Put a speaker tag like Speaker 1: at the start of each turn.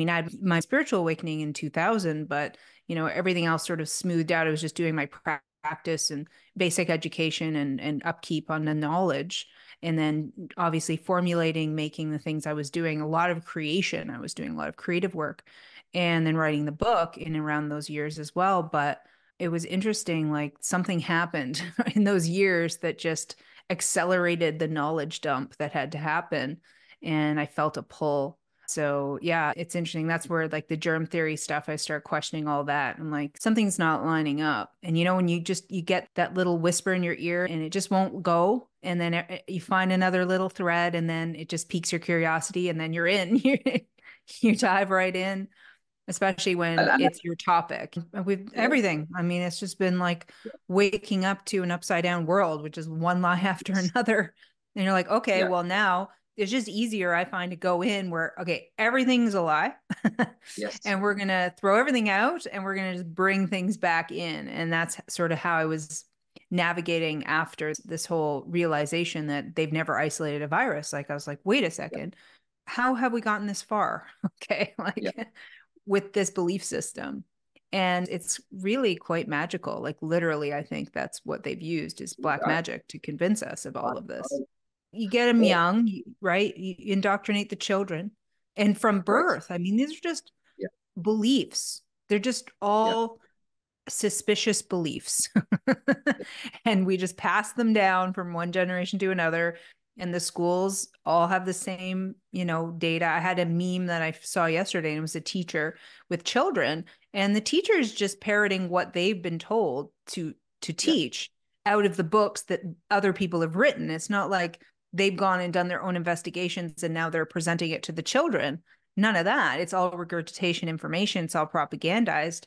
Speaker 1: mean, I had my spiritual awakening in 2000, but you know, everything else sort of smoothed out. I was just doing my practice and basic education and and upkeep on the knowledge. And then obviously formulating making the things i was doing a lot of creation. I was doing a lot of creative work and then writing the book in around those years as well. But it was interesting like something happened in those years that just accelerated the knowledge dump that had to happen. And i felt a pull so yeah it's interesting. That's where like the germ theory stuff i start questioning all that. I'm like something's not lining up. And you know when you just you get that little whisper in your ear and it just won't go and then it, you find another little thread and then it just piques your curiosity and then you're in. You, you dive right in especially when it's your topic. With everything i mean it's just been like waking up to an upside down world which is one lie after another. And you're like okay yeah. well now it's just easier i find to go in where okay everything's a lie yes. and we're going to throw everything out and we're going to just bring things back in and that's sort of how i was navigating after this whole realization that they've never isolated a virus like i was like wait a second yeah. how have we gotten this far okay like yeah. with this belief system and it's really quite magical like literally i think that's what they've used is black magic to convince us of all of this you get them young right? You indoctrinate the children. And from birth i mean these are just beliefs. They're just all suspicious beliefs. And we just pass them down from one generation to another. And the schools all have the same you know data. I had a meme that i saw yesterday and it was a teacher with children. And the teacher is just parroting what they've been told to to teach yeah. out of the books that other people have written. It's not like they've gone and done their own investigations and now they're presenting it to the children. None of that. It's all regurgitation information. It's all propagandized